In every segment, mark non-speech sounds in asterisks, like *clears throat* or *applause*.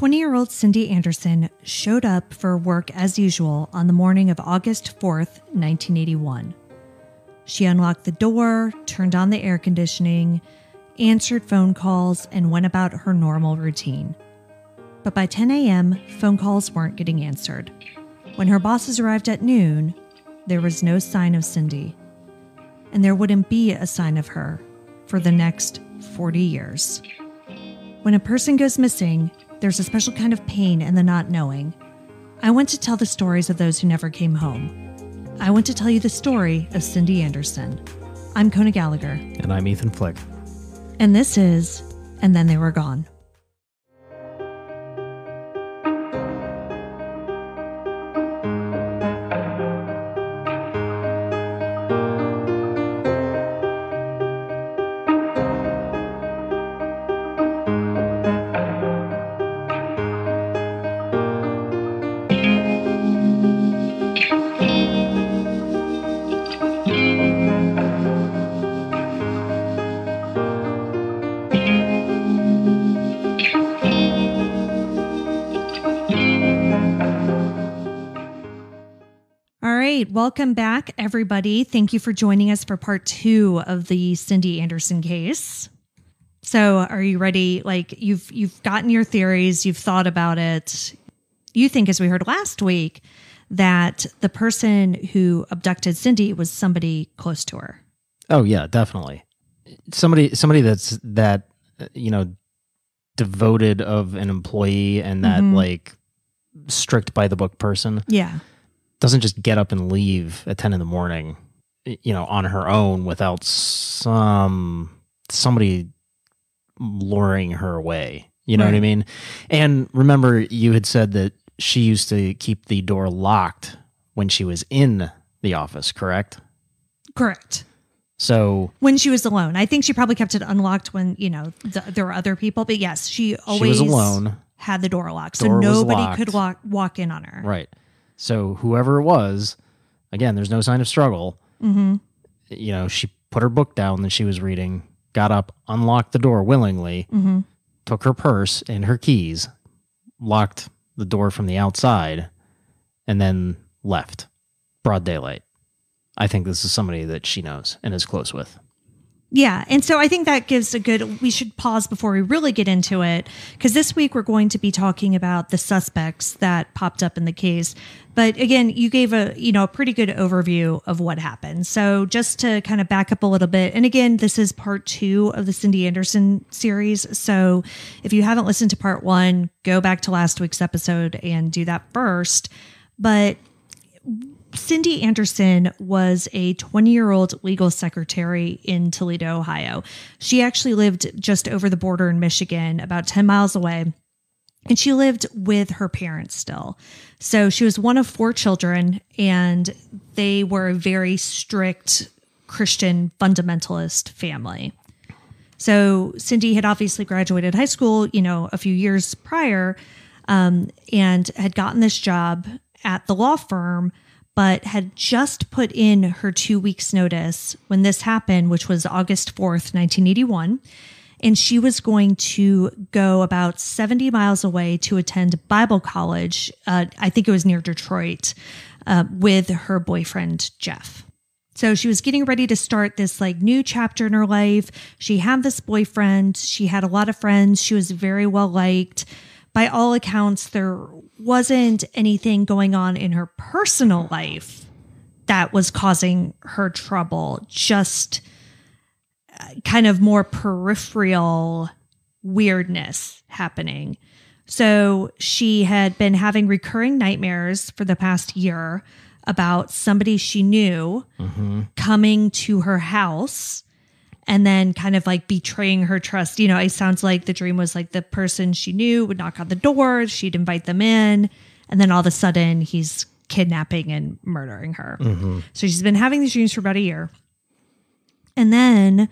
20 year old Cindy Anderson showed up for work as usual on the morning of August 4th, 1981. She unlocked the door, turned on the air conditioning, answered phone calls, and went about her normal routine. But by 10 a.m., phone calls weren't getting answered. When her bosses arrived at noon, there was no sign of Cindy. And there wouldn't be a sign of her for the next 40 years. When a person goes missing, there's a special kind of pain in the not knowing. I want to tell the stories of those who never came home. I want to tell you the story of Cindy Anderson. I'm Kona Gallagher, And I'm Ethan Flick. and this is And Then They Were Gone. Right, welcome back, everybody. Thank you for joining us for part two of the Cindy Anderson case. So, are you ready? Like you've you've gotten your theories, you've thought about it. You think, as we heard last week, that the person who abducted Cindy was somebody close to her. Oh yeah, definitely. Somebody somebody that's that you know devoted of an employee and that Mhm. like strict by the book person Yeah, doesn't just get up and leave at 10 in the morning you know on her own without some somebody luring her away. You know what I mean? And remember you had said that she used to keep the door locked when she was in the office, correct? correct. So When she was alone, I think she probably kept it unlocked when you know th- there were other people. But yes, she always she was alone. had the door locked, so Door was nobody locked. could walk walk in on her. Right. So whoever it was, again, there's no sign of struggle. Mm-hmm. You know, she put her book down that she was reading, got up, unlocked the door willingly, Mm-hmm. took her purse and her keys, locked the door from the outside, and then left. Broad daylight. I think this is somebody that she knows and is close with. Yeah. And so I think that gives a good, we should pause before we really get into it. Because this week we're going to be talking about the suspects that popped up in the case. But again, you gave a, you know, a pretty good overview of what happened. So just to kind of back up a little bit. And again, this is part two of the Cindy Anderson series. So if you haven't listened to part one, go back to last week's episode and do that first. But Cindy Anderson was a 20 year old legal secretary in Toledo, Ohio. She actually lived just over the border in Michigan, about 10 miles away. And she lived with her parents still. So she was one of four children, and they were a very strict Christian fundamentalist family. So Cindy had obviously graduated high school, you know, a few years prior, um, and had gotten this job at the law firm, but had just put in her two weeks' notice when this happened, which was August 4th, 1981. And she was going to go about 70 miles away to attend Bible college. Uh, I think it was near Detroit uh, with her boyfriend, Jeff. So she was getting ready to start this like new chapter in her life. She had this boyfriend. She had a lot of friends. She was very well liked. By all accounts, there wasn't anything going on in her personal life that was causing her trouble. Just uh, kind of more peripheral weirdness happening. So she had been having recurring nightmares for the past year about somebody she knew coming to her house and then kind of like betraying her trust. You know, it sounds like the dream was like the person she knew would knock on the door, she'd invite them in, and then all of a sudden he's kidnapping and murdering her. Mm-hmm. So she's been having these dreams for about a year. And then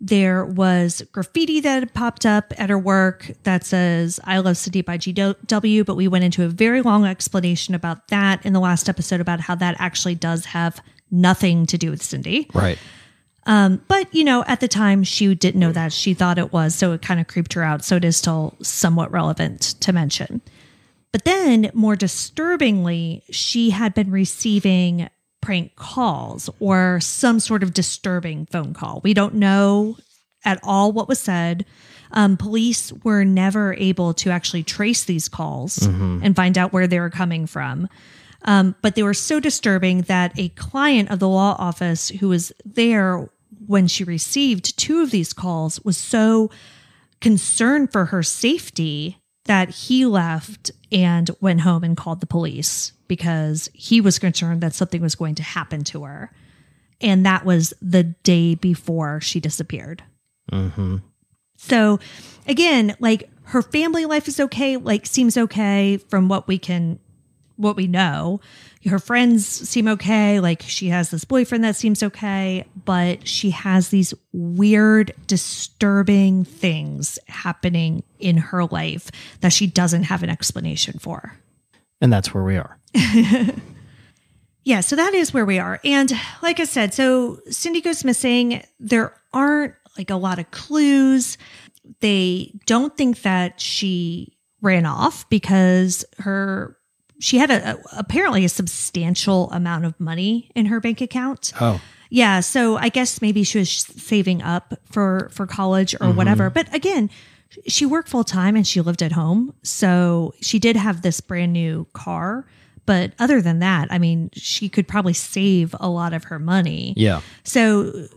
there was graffiti that had popped up at her work that says, I love Cindy by GW, but we went into a very long explanation about that in the last episode about how that actually does have nothing to do with Cindy. Right. Um, but you know, at the time she didn't know that. She thought it was, so it kind of creeped her out. So it is still somewhat relevant to mention. But then, more disturbingly, she had been receiving prank calls or some sort of disturbing phone call. We don't know at all what was said. Um, police were never able to actually trace these calls and find out where they were coming from. Um, but they were so disturbing that a client of the law office who was there when she received two of these calls was so concerned for her safety that he left and went home and called the police because he was concerned that something was going to happen to her. And that was the day before she disappeared. Mm-hmm. So again, like her family life is okay, like seems okay from what we can what we know. Her friends seem okay, like she has this boyfriend that seems okay, but she has these weird disturbing things happening in her life that she doesn't have an explanation for. And that's where we are. *laughs* Yeah, so that is where we are. And like I said, so Cindy goes missing. There aren't like a lot of clues. They don't think that she ran off because her she had a, a apparently a substantial amount of money in her bank account. Oh. Yeah, so I guess maybe she was saving up for for college or mm-hmm. whatever. But again, she worked full time and she lived at home, so she did have this brand new car. But other than that, I mean, she could probably save a lot of her money. Yeah. So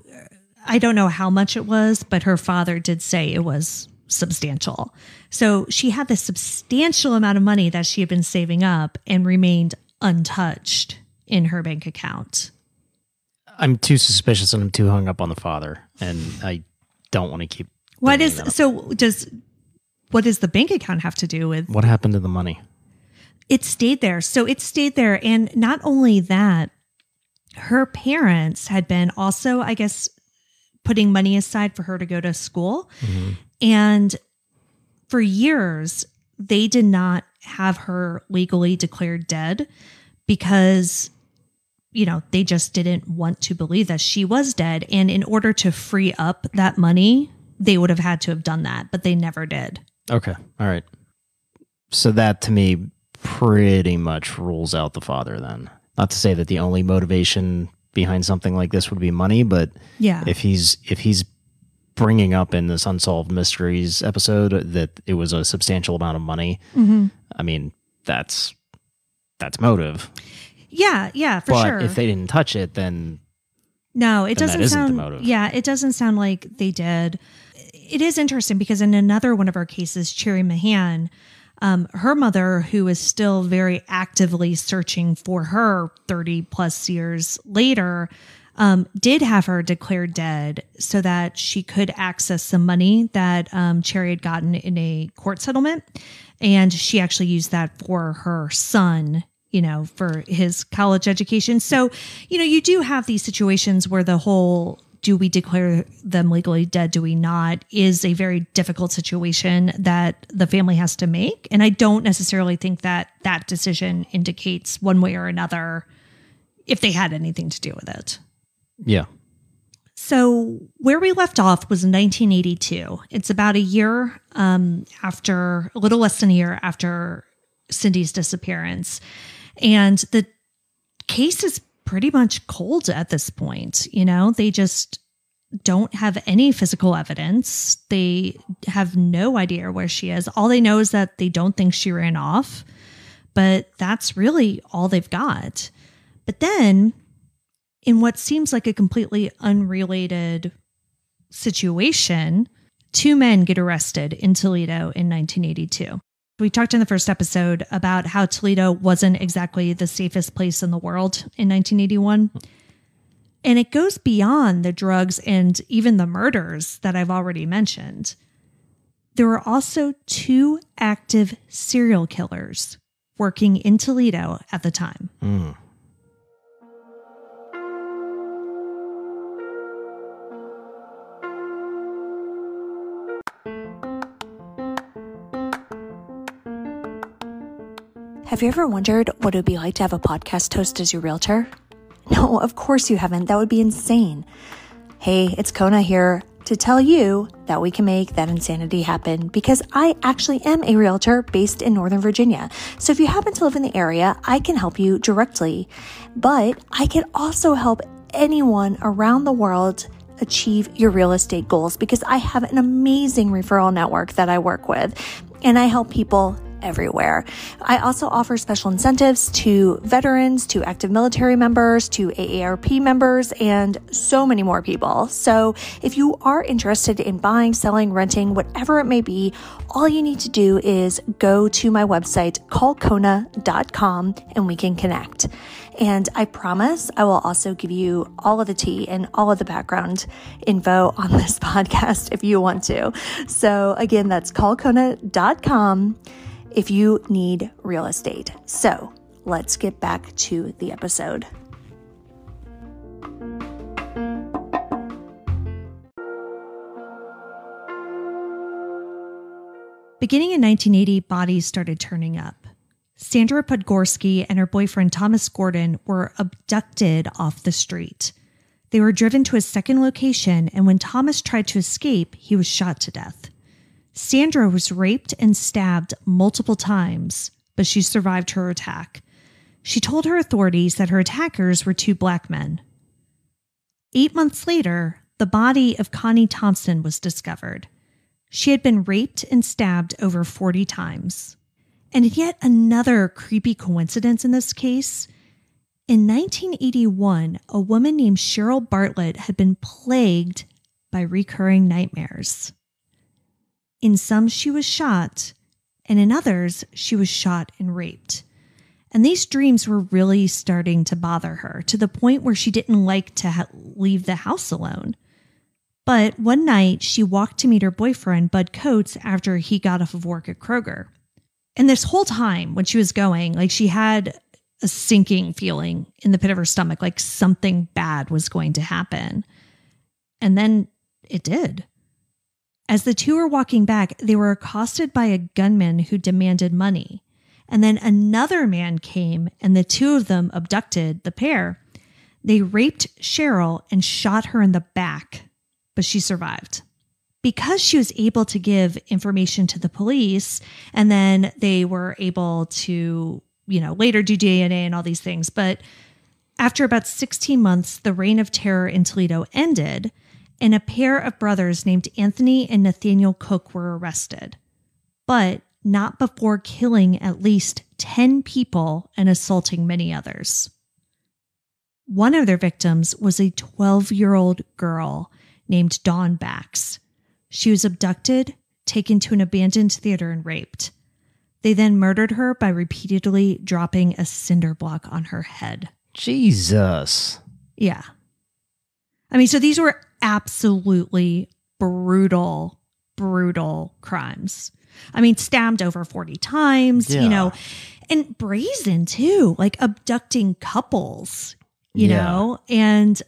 I don't know how much it was, but her father did say it was substantial. So she had this substantial amount of money that she had been saving up and remained untouched in her bank account. I'm too suspicious and I'm too hung up on the father. And I don't want to keep. What is so does what does the bank account have to do with What happened to the money? it stayed there. So it stayed there. And not only that, her parents had been also, I guess, putting money aside for her to go to school. Mm-hmm. And for years, they did not have her legally declared dead because, you know, they just didn't want to believe that she was dead. And in order to free up that money, they would have had to have done that, but they never did. Okay. All right. So that to me pretty much rules out the father then. Not to say that the only motivation behind something like this would be money, but Yeah. if he's if he's bringing up in this unsolved mysteries episode that it was a substantial amount of money, Mm-hmm. I mean, that's that's motive. yeah. Yeah. For sure. but sure. if they didn't touch it, then No, it doesn't isn't the sound. motive. Yeah, it doesn't sound like they did. It is interesting because in another one of our cases, Cherry Mahan, um, her mother, who is still very actively searching for her 30 plus years later, um, did have her declared dead so that she could access some money that um, Cherry had gotten in a court settlement. And she actually used that for her son you know, for his college education. So, you know, you do have these situations where the whole do we declare them legally dead, do we not, is a very difficult situation that the family has to make. And I don't necessarily think that that decision indicates one way or another if they had anything to do with it. Yeah. So, where we left off was in 1982. It's about a year um, after, a little less than a year after Cindy's disappearance. And the case is pretty much cold at this point. You know, they just don't have any physical evidence. They have no idea where she is. All they know is that they don't think she ran off, but that's really all they've got. But then, in what seems like a completely unrelated situation, two men get arrested in Toledo in 1982. We talked in the first episode about how Toledo wasn't exactly the safest place in the world in 1981. And it goes beyond the drugs and even the murders that I've already mentioned. There were also two active serial killers working in Toledo at the time. Mm. Have you ever wondered what it would be like to have a podcast host as your realtor? No, of course you haven't. That would be insane. Hey, it's Kona here to tell you that we can make that insanity happen because I actually am a realtor based in Northern Virginia. So if you happen to live in the area, I can help you directly, but I can also help anyone around the world achieve your real estate goals because I have an amazing referral network that I work with and I help people everywhere. I also offer special incentives to veterans, to active military members, to AARP members, and so many more people. So if you are interested in buying, selling, renting, whatever it may be, all you need to do is go to my website, callkona.com, and we can connect. And I promise I will also give you all of the tea and all of the background info on this *laughs* podcast if you want to. So again, that's callkona.com if you need real estate. So let's get back to the episode. Beginning in 1980, bodies started turning up. Sandra Podgorski and her boyfriend Thomas Gordon were abducted off the street. They were driven to a second location, and when Thomas tried to escape, he was shot to death. Sandra was raped and stabbed multiple times, but she survived her attack. She told her authorities that her attackers were two black men. Eight months later, the body of Connie Thompson was discovered. She had been raped and stabbed over 40 times. And yet another creepy coincidence in this case. In 1981, a woman named Cheryl Bartlett had been plagued by recurring nightmares. In some, she was shot, and in others, she was shot and raped. And these dreams were really starting to bother her to the point where she didn't like to ha- leave the house alone. But one night, she walked to meet her boyfriend, Bud Coates, after he got off of work at Kroger. And this whole time, when she was going, like she had a sinking feeling in the pit of her stomach, like something bad was going to happen. And then it did. As the two were walking back, they were accosted by a gunman who demanded money. And then another man came, and the two of them abducted the pair. They raped Cheryl and shot her in the back, but she survived. Because she was able to give information to the police, and then they were able to, you know, later do DNA and all these things. But after about 16 months, the reign of terror in Toledo ended and a pair of brothers named Anthony and Nathaniel Cook were arrested, but not before killing at least 10 people and assaulting many others. One of their victims was a 12 year old girl named Dawn Bax. She was abducted, taken to an abandoned theater, and raped. They then murdered her by repeatedly dropping a cinder block on her head. Jesus. Yeah. I mean, so these were absolutely brutal, brutal crimes. I mean, stabbed over 40 times, Yeah. you know, and brazen too, like abducting couples, you Yeah. know, and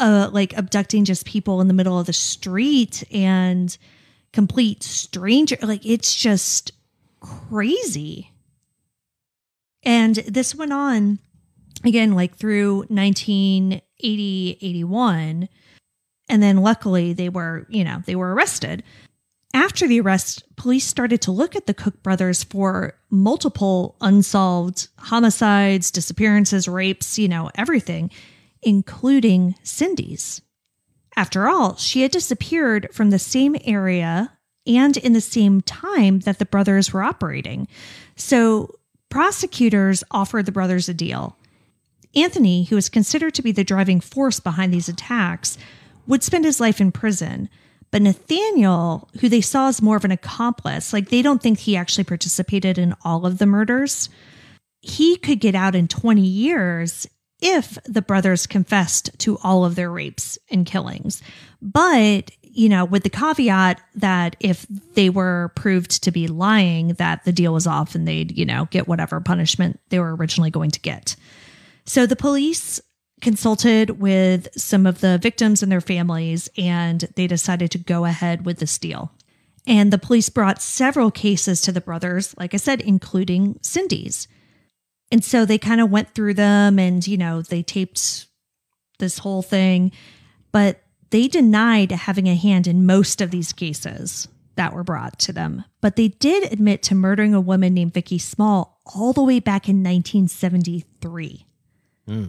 uh like abducting just people in the middle of the street and complete stranger like it's just crazy. And this went on again like through 1980 81 and then luckily they were you know they were arrested. After the arrest police started to look at the cook brothers for multiple unsolved homicides disappearances rapes you know everything including cindy's. After all she had disappeared from the same area and in the same time that the brothers were operating. So prosecutors offered the brothers a deal. Anthony, who is considered to be the driving force behind these attacks, would spend his life in prison. But Nathaniel, who they saw as more of an accomplice, like they don't think he actually participated in all of the murders, he could get out in 20 years if the brothers confessed to all of their rapes and killings. But, you know, with the caveat that if they were proved to be lying, that the deal was off and they'd, you know, get whatever punishment they were originally going to get. So the police consulted with some of the victims and their families, and they decided to go ahead with this deal. And the police brought several cases to the brothers, like I said, including Cindy's. And so they kind of went through them and, you know, they taped this whole thing. But they denied having a hand in most of these cases that were brought to them, but they did admit to murdering a woman named Vicky Small all the way back in 1973. Hmm.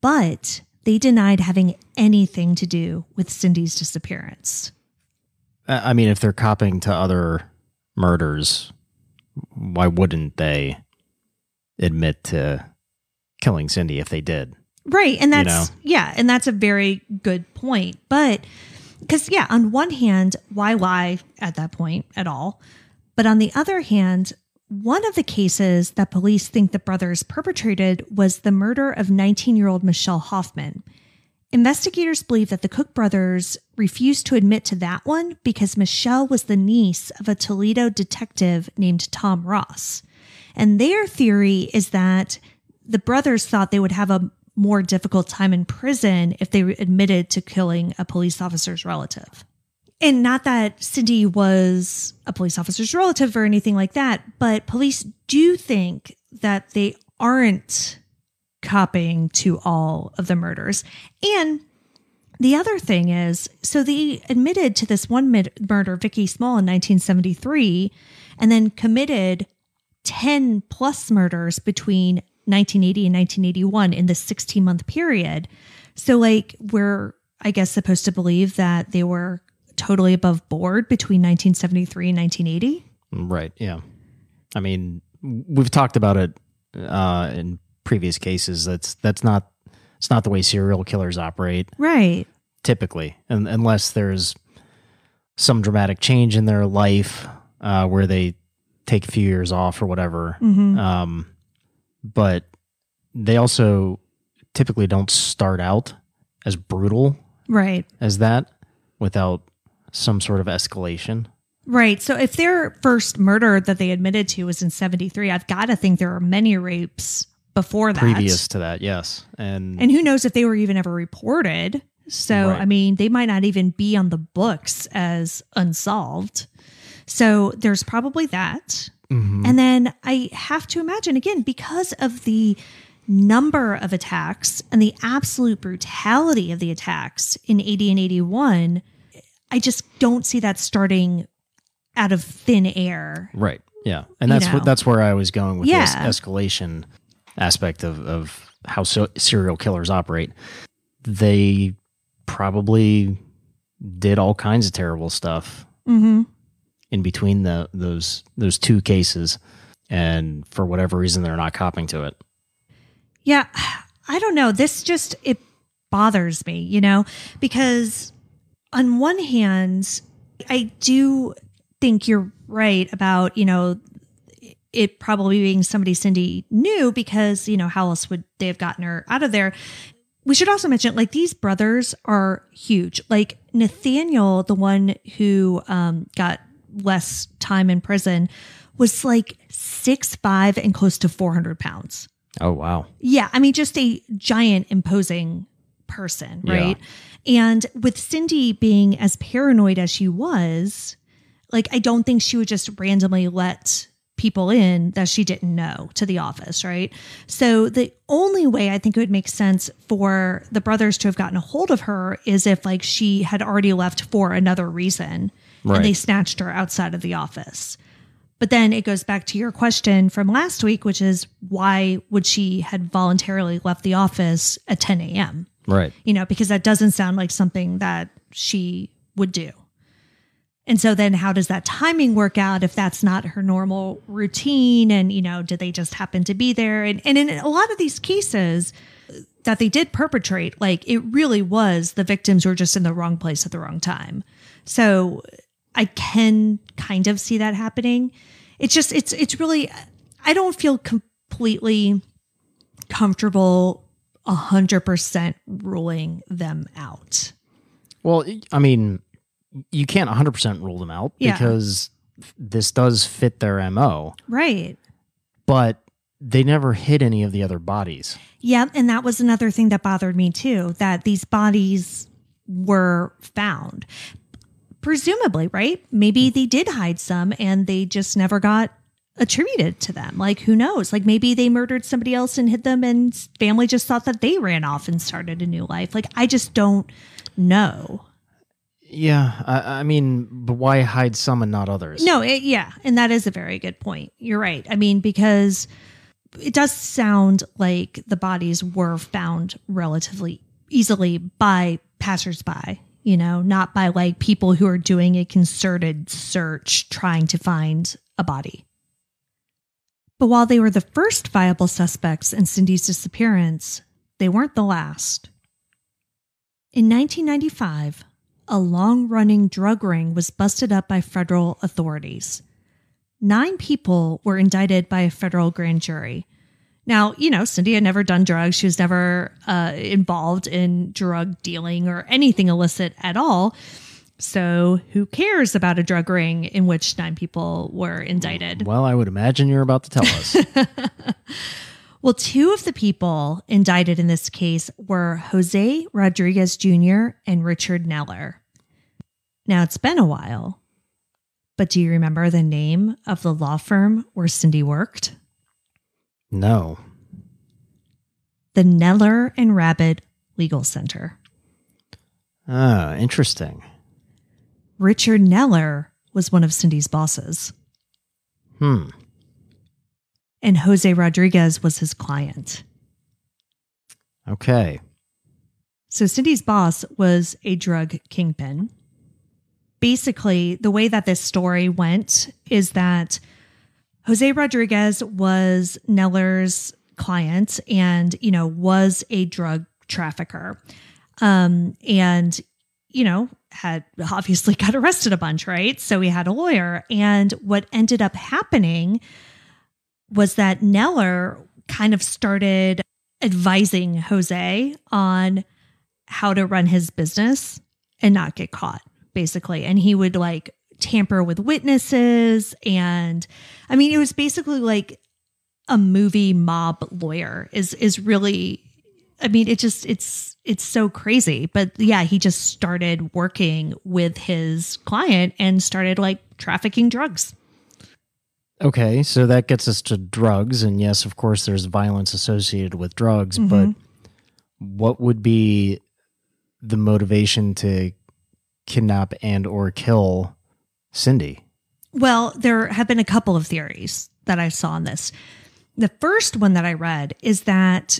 But they denied having anything to do with Cindy's disappearance. I mean, if they're copying to other murders, why wouldn't they admit to killing Cindy if they did? Right. And You that's, know? yeah. And that's a very good point. But because, yeah, on one hand, why lie at that point at all? But on the other hand, one of the cases that police think the brothers perpetrated was the murder of 19 year old Michelle Hoffman. Investigators believe that the Cook brothers refused to admit to that one because Michelle was the niece of a Toledo detective named Tom Ross. And their theory is that the brothers thought they would have a more difficult time in prison if they admitted to killing a police officer's relative. And not that Cindy was a police officer's relative or anything like that, but police do think that they aren't copying to all of the murders. And the other thing is, so they admitted to this one mid- murder, Vicky Small, in 1973, and then committed 10 plus murders between 1980 and 1981 in the 16 month period. So, like, we're, I guess, supposed to believe that they were totally above board between 1973 and 1980. Right. Yeah. I mean, we've talked about it uh, in previous cases. That's that's not it's not the way serial killers operate Right. typically, un unless there's some dramatic change in their life uh, where they take a few years off or whatever. Um, but they also typically don't start out as brutal Right. as that without some sort of escalation. Right. So if their first murder that they admitted to was in 73, I've got to think there are many rapes before that. Previous to that, yes, and And who knows if they were even ever reported. So, Right. I mean, they might not even be on the books as unsolved. So, there's probably that. Mhm. And then I have to imagine, again, because of the number of attacks and the absolute brutality of the attacks in 80 and 81, I just don't see that starting out of thin air. Right. Yeah. And You that's know. what that's where I was going with this escalation aspect of of how so, serial killers operate. They probably did all kinds of terrible stuff Mm-hmm. in between the those those two cases and for whatever reason they're not copping to it. Yeah, *sighs* I don't know. This just it bothers me, you know, because on one hand, I do think you're right about, you know, it probably being somebody Cindy knew because, you know, how else would they have gotten her out of there? We should also mention like these brothers are huge. Like Nathaniel, the one who um, got less time in prison, was like six five and close to 400 pounds. Oh wow. Yeah, I mean, just a giant, imposing person, Yeah. right? And with Cindy being as paranoid as she was, like, I don't think she would just randomly let people in that she didn't know to the office, right? So the only way I think it would make sense for the brothers to have gotten a hold of her is if, like, she had already left for another reason Right. and they snatched her outside of the office. But then it goes back to your question from last week, which is why would she had voluntarily left the office at 10 a.m.? Right. You know, because that doesn't sound like something that she would do. And so then how does that timing work out if that's not her normal routine? And, you know, did they just happen to be there? And, and in a lot of these cases that they did perpetrate, like it really was the victims were just in the wrong place at the wrong time. So I can kind of see that happening. It's just it's it's really I don't feel completely comfortable a hundred percent ruling them out. Well, I mean, you can't 100% rule them out Yeah. because this does fit their MO, Right. but they never hit any of the other bodies. Yeah, and that was another thing that bothered me too, that these bodies were found. Presumably, right? Maybe hmm. they did hide some and they just never got attributed to them. Like, who knows? Like, maybe they murdered somebody else and hid them, and family just thought that they ran off and started a new life. Like, I just don't know. Yeah, I, I mean, but why hide some and not others? No, it, yeah. And that is a very good point. You're right. I mean, because it does sound like the bodies were found relatively easily by passersby, you know, not by like people who are doing a concerted search trying to find a body. But while they were the first viable suspects in Cindy's disappearance, they weren't the last. In 1995, a long running drug ring was busted up by federal authorities. Nine people were indicted by a federal grand jury. Now, you know, Cindy had never done drugs. She was never uh, involved in drug dealing or anything illicit at all. So, who cares about a drug ring in which nine people were indicted? Well, I would imagine you're about to tell us. *laughs* Well, two of the people indicted in this case were Jose Rodriguez Jr. and Richard Neller. Now, it's been a while, but do you remember the name of the law firm where Cindy worked? no. The Neller and Rabbit Legal Center. Ah, interesting. Richard Neller was one of Cindy's bosses, Hmm. and Jose Rodriguez was his client. Okay. So Cindy's boss was a drug kingpin. Basically, the way that this story went is that Jose Rodriguez was Neller's client and, you know, was a drug trafficker. Um, and, you know, had obviously *laughs* got arrested a bunch, right? So he had a lawyer. And what ended up happening was that Neller kind of started advising Jose on how to run his business and not get caught, basically. And he would like tamper with witnesses. And I mean, it was basically like a movie mob lawyer is is really I mean, it just it's it's so crazy. But yeah, he just started working with his client and started like trafficking drugs. Okay, so that gets us to drugs, and yes, of course, there's violence associated with drugs. Mm-hmm. But what would be the motivation to kidnap and or kill Cindy? Well, there have been a couple of theories that I saw on this. The first one that I read is that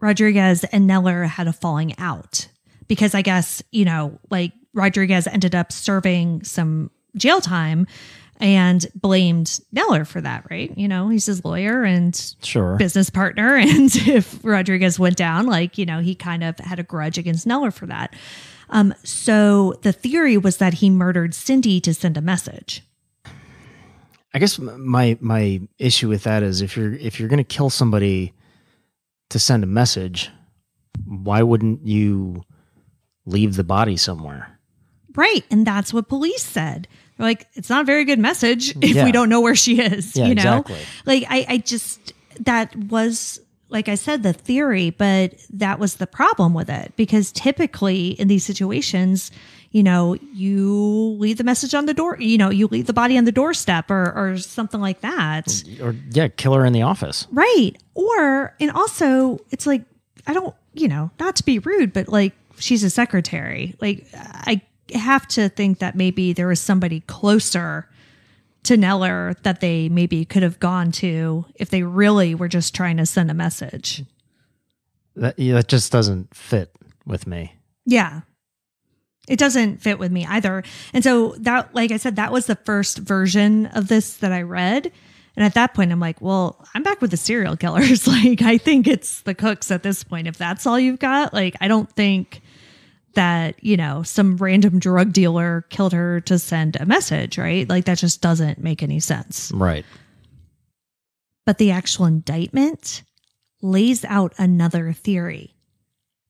Rodriguez and Neller had a falling out because I guess, you know, like Rodriguez ended up serving some jail time and blamed Neller for that, right? You know, he's his lawyer and Sure. business partner. *laughs* And if Rodriguez went down, like, you know, he kind of had a grudge against Neller for that. Um, so the theory was that he murdered Cindy to send a message. I guess my my issue with that is if you're if you're going to kill somebody to send a message, why wouldn't you leave the body somewhere? Right. And that's what police said. They're like, it's not a very good message *laughs* if Yeah. we don't know where she is. Yeah, you know? exactly. Like I, I just that was like I said, the theory, but that was the problem with it. Because typically in these situations, you know, you leave the message on the door, you know, you leave the body on the doorstep or or something like that. Or yeah, kill her in the office. Right. Or, and also, it's like, I don't, you know, not to be rude, but like, she's a secretary. Like, I have to think that maybe there was somebody closer to Neller that they maybe could have gone to if they really were just trying to send a message. That yeah, that just doesn't fit with me. Yeah. It doesn't fit with me either. And so that like I said that was the first version of this that I read. And at that point I'm like, well, I'm back with the serial killers. *laughs* like I think it's the cooks at this point if that's all you've got. Like I don't think that, you know, some random drug dealer killed her to send a message, right? Like that just doesn't make any sense. Right. But the actual indictment lays out another theory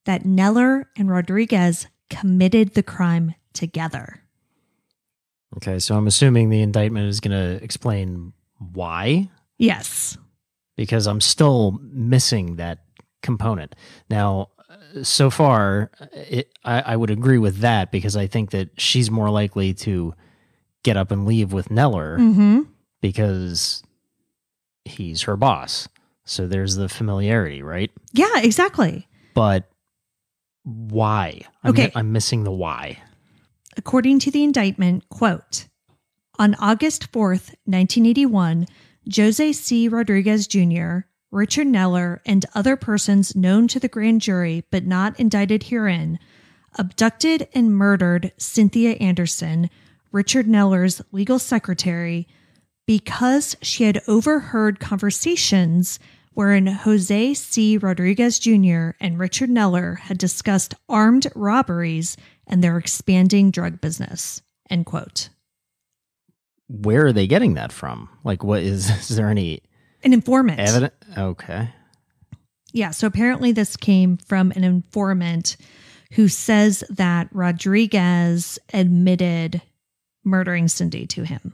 that Neller and Rodriguez committed the crime together. Okay, so I'm assuming the indictment is going to explain why Yes. because I'm still missing that component. Now, so far, it, I, I would agree with that because I think that she's more likely to get up and leave with Neller Mm-hmm. because he's her boss. So there's the familiarity, right? Yeah, exactly. But why? I'm, Okay. I'm missing the why. According to the indictment, quote, on August 4th, 1981, Jose C. Rodriguez Jr., Richard Neller, and other persons known to the grand jury but not indicted herein abducted and murdered Cynthia Anderson, Richard Neller's legal secretary, because she had overheard conversations wherein Jose C. Rodriguez Jr. and Richard Neller had discussed armed robberies and their expanding drug business. End quote. Where are they getting that from? Like, what is, *laughs* is there any An informant. evidence? Okay. Yeah, so apparently this came from an informant who says that Rodriguez admitted murdering Cindy to him.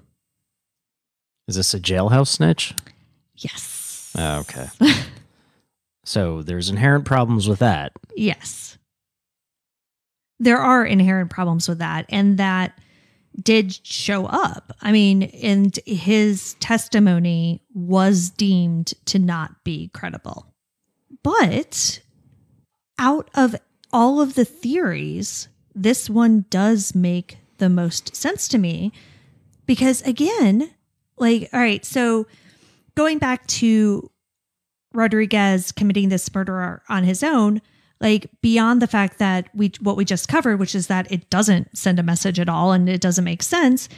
Is this a jailhouse snitch? Yes. Oh, okay. *laughs* so there's inherent problems with that. Yes. There are inherent problems with that. And that did show up. I mean, and his testimony was deemed to not be credible. But out of all of the theories, this one does make the most sense to me because, again, like, all right, so going back to Rodriguez committing this murder on his own, like beyond the fact that we what we just covered, which is that it doesn't send a message at all and it doesn't make sense.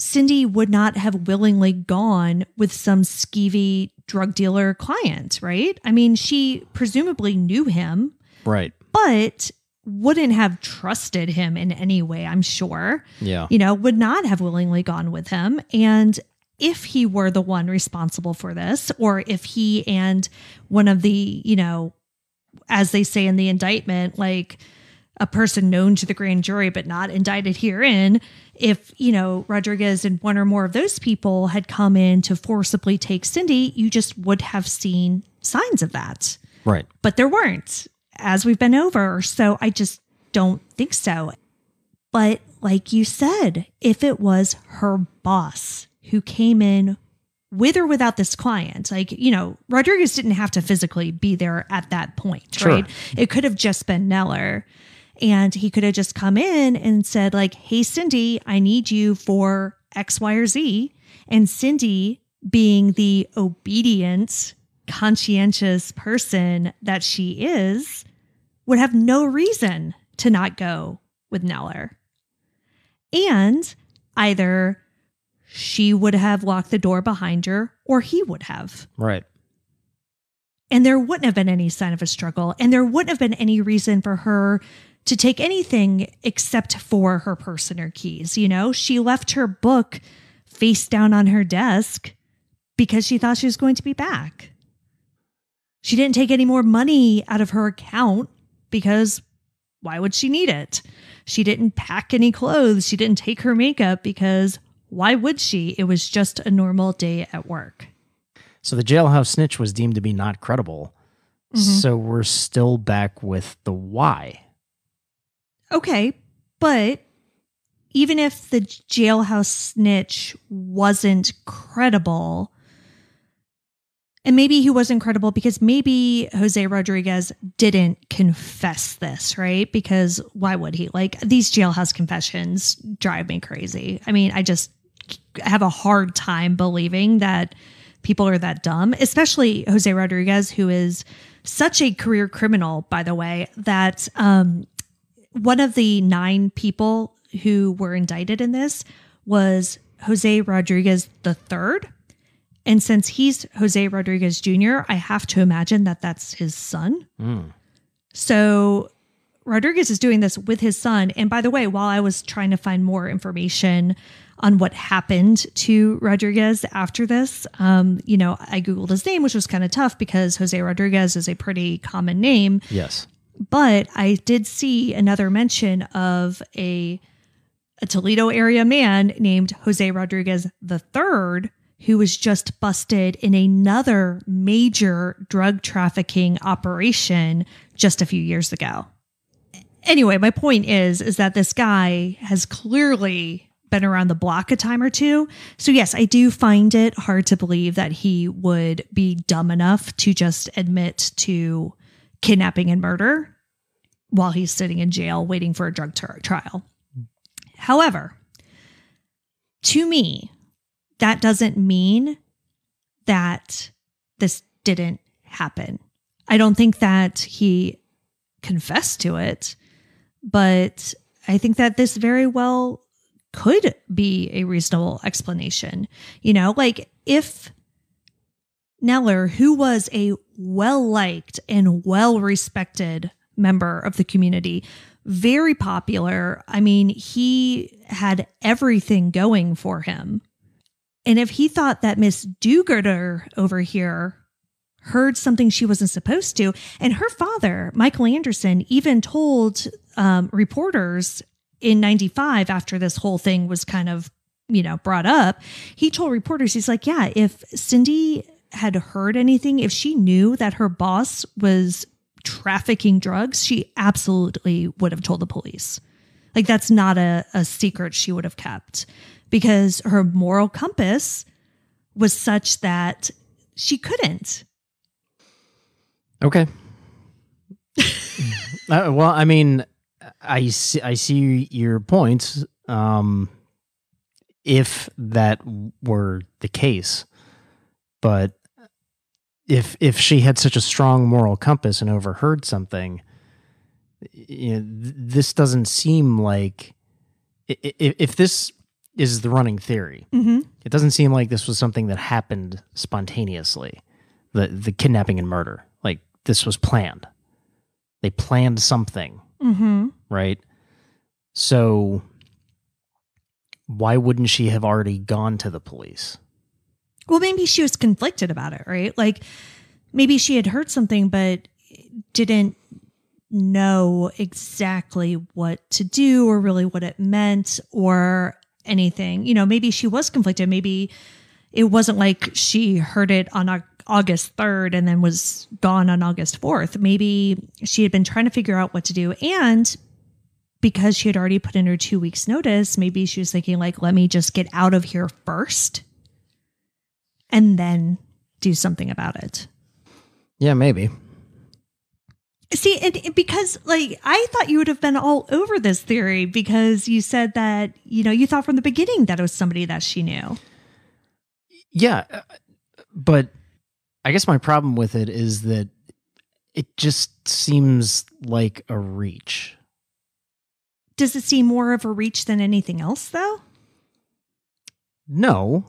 Cindy would not have willingly gone with some skeevy drug dealer client, right? I mean, she presumably knew him, Right. but wouldn't have trusted him in any way, I'm sure Yeah. you know, would not have willingly gone with him. And if he were the one responsible for this, or if he and one of the, you know, as they say in the indictment, like a person known to the grand jury but not indicted herein, if, you know, Rodriguez and one or more of those people had come in to forcibly take Cindy, you just would have seen signs of that Right. but there weren't as we've been over. So I just don't think so. But like you said, if it was her boss who came in with or without this client, like, you know, Rodriguez didn't have to physically be there at that point, Sure. right? It could have just been Neller. And he could have just come in and said, like, hey, Cindy, I need you for X, Y, or Z. And Cindy, being the obedient, conscientious person that she is, would have no reason to not go with Neller. And either she would have locked the door behind her or he would have. Right. And there wouldn't have been any sign of a struggle. And there wouldn't have been any reason for her to take anything except for her purse and her keys. You know, she left her book face down on her desk because she thought she was going to be back. She didn't take any more money out of her account because why would she need it? She didn't pack any clothes. She didn't take her makeup because why would she? It was just a normal day at work. So the jailhouse snitch was deemed to be not credible. Mm-hmm. So we're still back with the why. Okay, but even if the jailhouse snitch wasn't credible, and maybe he wasn't credible because maybe Jose Rodriguez didn't confess this, right? Because why would he? Like these jailhouse confessions drive me crazy. I mean, I just have a hard time believing that people are that dumb, especially Jose Rodriguez, who is such a career criminal, by the way, that um, one of the nine people who were indicted in this was Jose Rodriguez the third. And since he's Jose Rodriguez Jr., I have to imagine that that's his son. Mm. So Rodriguez is doing this with his son. And by the way, while I was trying to find more information on what happened to Rodriguez after this, um, you know, I Googled his name, which was kind of tough because Jose Rodriguez is a pretty common name Yes. but I did see another mention of a a Toledo area man named Jose Rodriguez III who was just busted in another major drug trafficking operation just a few years ago. Anyway, my point is is that this guy has clearly been around the block a time or two. So, yes, I do find it hard to believe that he would be dumb enough to just admit to kidnapping and murder while he's sitting in jail waiting for a drug trial. However, to me, that doesn't mean that this didn't happen. I don't think that he confessed to it, but I think that this very well could be a reasonable explanation. You know, like if Neller, who was a well liked and well respected member of the community, very popular. I mean, he had everything going for him. And if he thought that Miss Dugard over here heard something she wasn't supposed to, and her father, Michael Anderson, even told um, reporters in 95 after this whole thing was kind of, you know, brought up, he told reporters, he's like, yeah, if Cindy had heard anything, if she knew that her boss was trafficking drugs, she absolutely would have told the police. Like that's not a, a secret she would have kept because her moral compass was such that she couldn't. Okay. *laughs* uh, well, I mean, I see, I see your points. Um, if that were the case, but if if she had such a strong moral compass and overheard something, you know, th- this doesn't seem like if, if this is the running theory, Mm-hmm. it doesn't seem like this was something that happened spontaneously. The the kidnapping and murder, like this was planned. They planned something, Mm-hmm. right? So why wouldn't she have already gone to the police? Well, maybe she was conflicted about it, right? Like maybe she had heard something, but didn't know exactly what to do or really what it meant or anything. You know, maybe she was conflicted. Maybe it wasn't like she heard it on August 3rd and then was gone on August 4th. Maybe she had been trying to figure out what to do. And because she had already put in her two weeks notice, maybe she was thinking like, let me just get out of here first and then do something about it. Yeah, maybe. See, it- because like I thought you would have been all over this theory because you said that, you know, you thought from the beginning that it was somebody that she knew. Yeah, uh, but I guess my problem with it is that it just seems like a reach. Does it seem more of a reach than anything else though? No,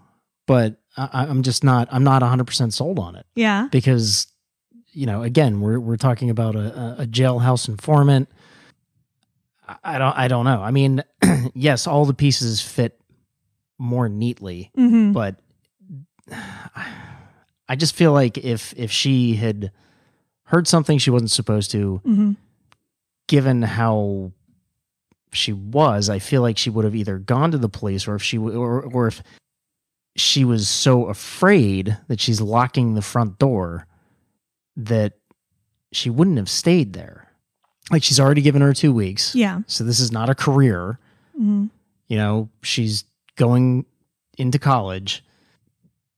but I, I'm just not. I'm not 100 percent sold on it Yeah. because you know, again, we're we're talking about a, a- jailhouse informant. I- I don't. I don't know. I mean, *clears throat* yes, all the pieces fit more neatly, Mm-hmm. but *sighs* I just feel like if if she had heard something she wasn't supposed to, Mm-hmm. given how she was, I feel like she would have either gone to the police or if she w- or or if she was so afraid that she's locking the front door that she wouldn't have stayed there. Like she's already given her 2 weeks. Yeah. So this is not a career. Mm-hmm. You know, she's going into college.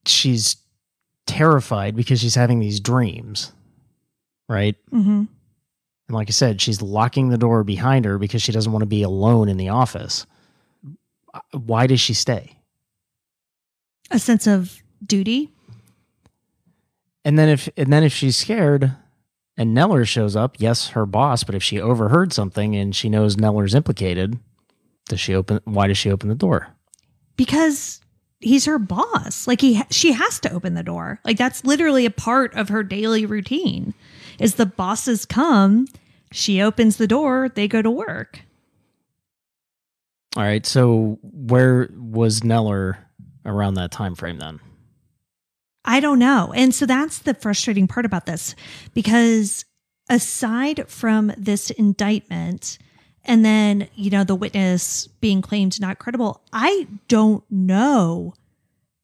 She's terrified because she's having these dreams. Right? Mm-hmm. And like I said, she's locking the door behind her because she doesn't want to be alone in the office. Why does she stay? A sense of duty. And then if and then if she's scared and Neller shows up, yes, her boss, but if she overheard something and she knows Neller's implicated, does she open why does she open the door? because he's her boss. Like he, she has to open the door. Like that's literally a part of her daily routine. Is the bosses come, she opens the door, they go to work. All right, so where was Neller around that time frame then? I don't know. And so that's the frustrating part about this because aside from this indictment and then, you know, the witness being claimed not credible, I don't know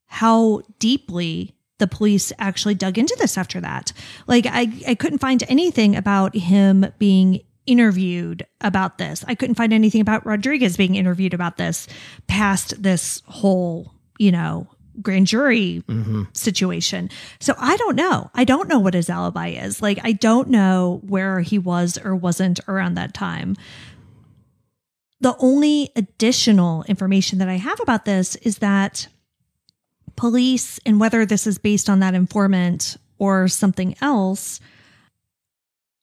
how deeply the police actually dug into this after that. Like I I couldn't find anything about him being interviewed about this. I couldn't find anything about Rodriguez being interviewed about this past this whole, you know, grand jury mm-hmm. situation. So I don't know. I don't know what his alibi is. Like, I don't know where he was or wasn't around that time. The only additional information that I have about this is that police, and whether this is based on that informant or something else,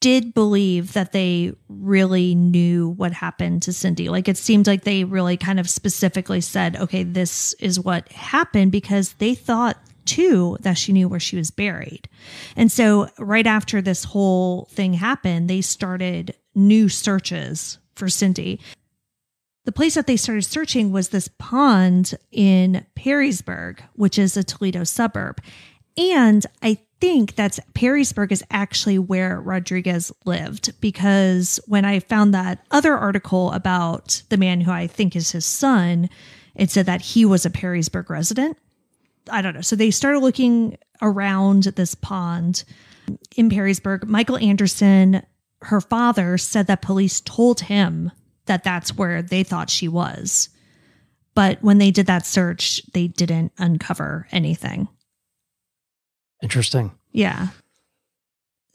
did believe that they really knew what happened to Cindy. Like it seemed like they really kind of specifically said, okay, this is what happened because they thought too that she knew where she was buried. And so right after this whole thing happened, they started new searches for Cindy. The place that they started searching was this pond in Perrysburg, which is a Toledo suburb. And I think that's Perrysburg is actually where Rodriguez lived because when I found that other article about the man who I think is his son, it said that he was a Perrysburg resident. I don't know. So they started looking around this pond in Perrysburg. Michael Anderson, her father, said that police told him that that's where they thought she was. But when they did that search, they didn't uncover anything. Interesting. Yeah.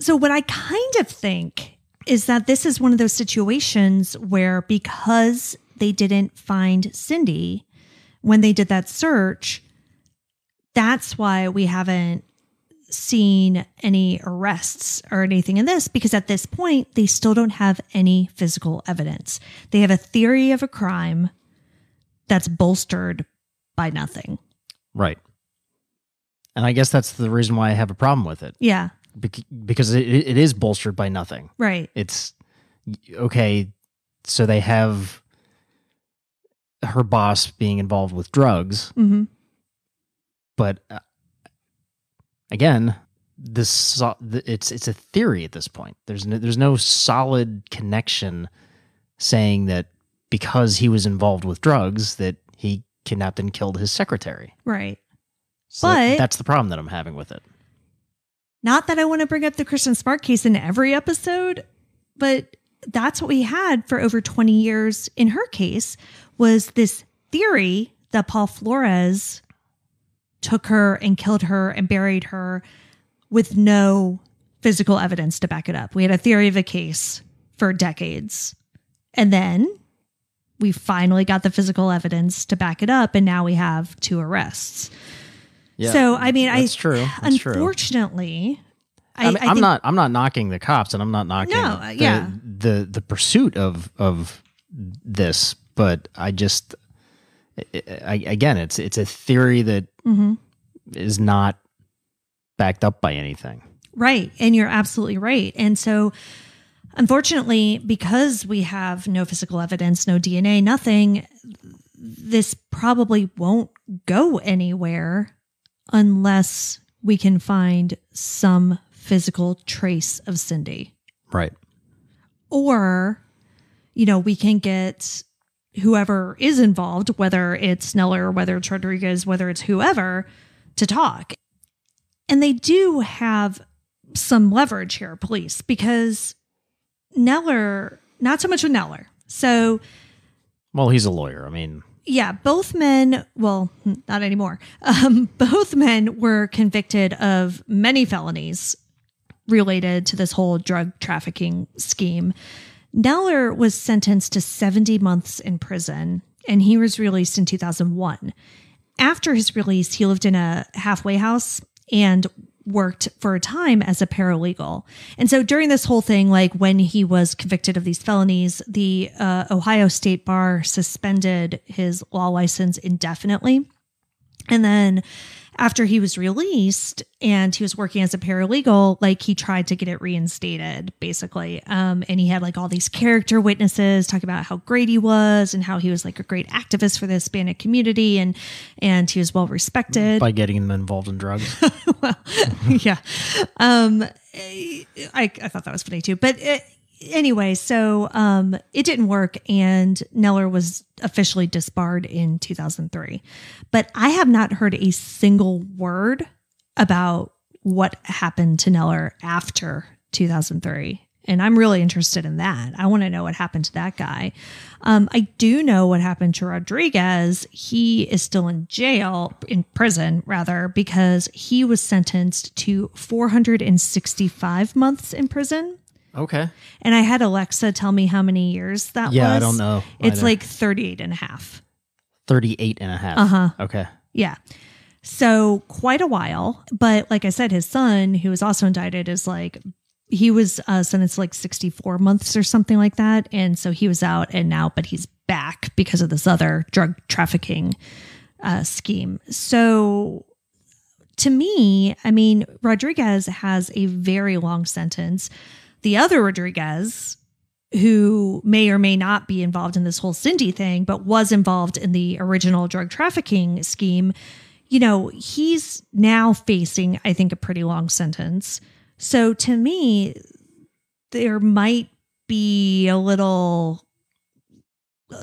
So, what I kind of think is that this is one of those situations where because they didn't find Cindy when they did that search, that's why we haven't seen any arrests or anything in this because at this point they still don't have any physical evidence. They have a theory of a crime that's bolstered by nothing. Right. And I guess that's the reason why I have a problem with it Yeah, bec- because it, it is bolstered by nothing. right. It's okay. So they have her boss being involved with drugs, hmm but uh, again, this it's it's a theory at this point. There's no, there's no solid connection saying that because he was involved with drugs that he kidnapped and killed his secretary. Right. So But- that's the problem that I'm having with it. Not that I want to bring up the Kristin Smart case in every episode, but that's what we had for over 20 years in her case was this theory that Paul Flores took her and killed her and buried her with no physical evidence to back it up. We had a theory of a case for decades. And then we finally got the physical evidence to back it up and now we have two arrests. Yeah, so I mean, that's I true. That's true. unfortunately, I, am think- not. I'm not knocking the cops, and I'm not knocking No, the, yeah. the the pursuit of of this. But I just, I, again, it's it's a theory that is Mhm. not backed up by anything. Right. And you're absolutely right. And so, unfortunately, because we have no physical evidence, no DNA, nothing, this probably won't go anywhere unless we can find some physical trace of Cindy. Right. Or, you know, we can get whoever is involved, whether it's Neller, whether it's Rodriguez, whether it's whoever, to talk. And they do have some leverage here, police, because Neller, not so much with Neller. So, Well, he's a lawyer. I mean, yeah, both men, well, not anymore. Um, *laughs* both men were convicted of many felonies related to this whole drug trafficking scheme. Neller was sentenced to 70 months in prison and he was released in 2001. After his release, he lived in a halfway house and worked for a time as a paralegal. And so during this whole thing, like when he was convicted of these felonies, the uh, Ohio State Bar suspended his law license indefinitely. And then after he was released and he was working as a paralegal, like he tried to get it reinstated basically. Um, and he had like all these character witnesses talking about how great he was and how he was like a great activist for the Hispanic community and and he was well respected. by getting them involved in drugs. *laughs* well, *laughs* yeah. Um, I, I thought that was funny too. But it, anyway, so um, it didn't work, and Neller was officially disbarred in 2003. But I have not heard a single word about what happened to Neller after 2003 And I'm really interested in that. I want to know what happened to that guy. Um, I do know what happened to Rodriguez. He is still in jail, in prison, rather, because he was sentenced to 465 months in prison. Okay. And I had Alexa tell me how many years that Yeah, was. I don't know It's either. like 38 and a half. 38 and a half. Uh-huh. Okay. Yeah. So quite a while. But like I said, his son, who was also indicted, is like, he was uh, sentenced to like 64 months or something like that. And so he was out and now, but he's back because of this other drug trafficking uh, scheme. So to me, I mean, Rodriguez has a very long sentence. The other Rodriguez, who may or may not be involved in this whole Cindy thing, but was involved in the original drug trafficking scheme, you know, he's now facing, I think, a pretty long sentence. So to me, there might be a little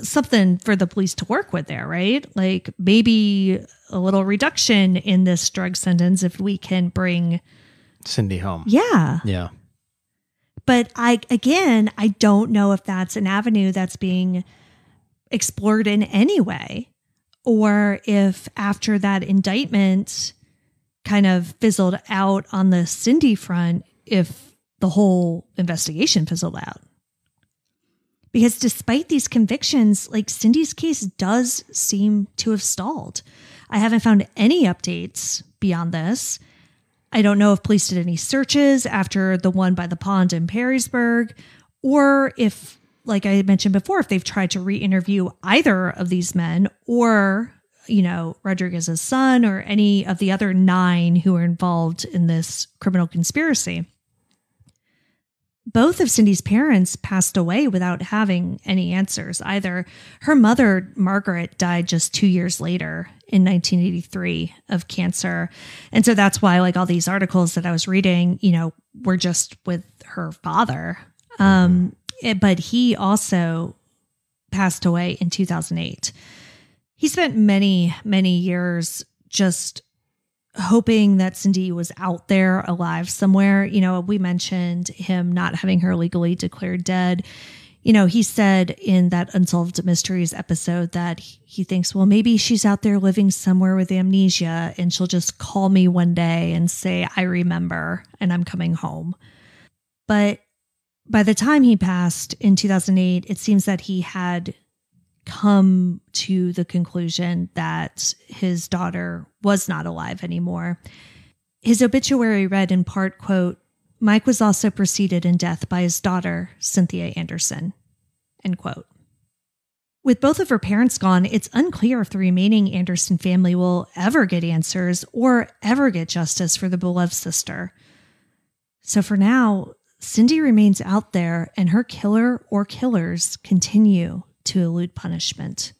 something for the police to work with there, right? Like maybe a little reduction in this drug sentence if we can bring, Cindy home. yeah. Yeah. But I, again, I don't know if that's an avenue that's being explored in any way, or if after that indictment kind of fizzled out on the Cindy front, if the whole investigation fizzled out. Because despite these convictions, like Cindy's case does seem to have stalled. I haven't found any updates beyond this. I don't know if police did any searches after the one by the pond in Perrysburg, or if, like I mentioned before, if they've tried to re interview either of these men or, you know, Rodriguez's son or any of the other nine who are involved in this criminal conspiracy. Both of Cindy's parents passed away without having any answers either. Her mother, Margaret, died just two years later in 1983 of cancer. And so that's why, like, all these articles that I was reading, you know, were just with her father. Um, it- but he also passed away in 2008. He spent many, many years just hoping that Cindy was out there alive somewhere. You know, we mentioned him not having her legally declared dead. You know, he said in that Unsolved Mysteries episode that he thinks, well, maybe she's out there living somewhere with amnesia and she'll just call me one day and say, I remember and I'm coming home. But by the time he passed in 2008, it seems that he had come to the conclusion that his daughter was not alive anymore. His obituary read in part, quote, Mike was also preceded in death by his daughter, Cynthia Anderson, end quote. With both of her parents gone, it's unclear if the remaining Anderson family will ever get answers or ever get justice for the beloved sister. So for now, Cindy remains out there and her killer or killers continue to elude punishment.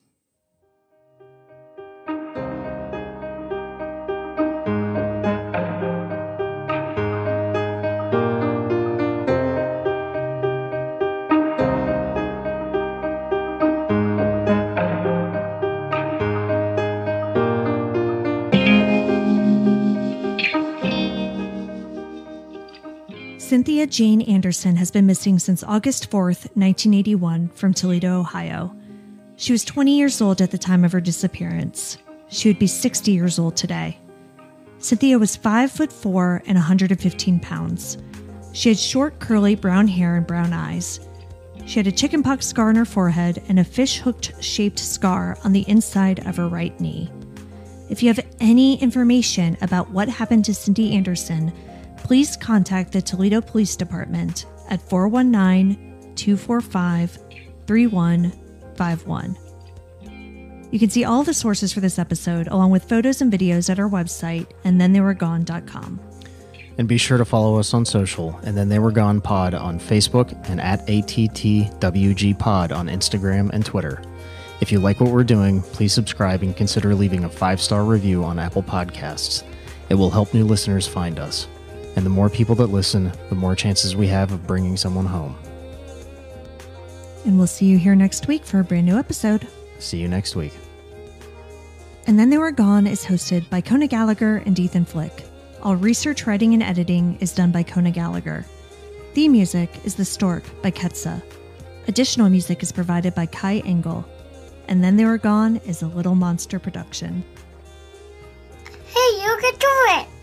Cynthia Jane Anderson has been missing since August 4th, 1981, from Toledo, Ohio. She was 20 years old at the time of her disappearance. She would be 60 years old today. Cynthia was 5 foot 4 and 115 pounds. She had short, curly brown hair and brown eyes. She had a chickenpox scar on her forehead and a fish hooked shaped scar on the inside of her right knee. If you have any information about what happened to Cindy Anderson, please contact the Toledo Police Department at 419 245 3151. You can see all the sources for this episode, along with photos and videos, at our website, and then they were gone.com. And be sure to follow us on social, and then they were gone pod on Facebook and at ATTWG pod on Instagram and Twitter. If you like what we're doing, please subscribe and consider leaving a five star review on Apple Podcasts. It will help new listeners find us. And the more people that listen, the more chances we have of bringing someone home. And we'll see you here next week for a brand new episode. See you next week. And Then They Were Gone is hosted by Kona Gallagher and Ethan Flick. All research, writing, and editing is done by Kona Gallagher. Theme music is The Stork by Ketsa. Additional music is provided by Kai Engel. And Then They Were Gone is a Little Monster production. Hey, you can do it!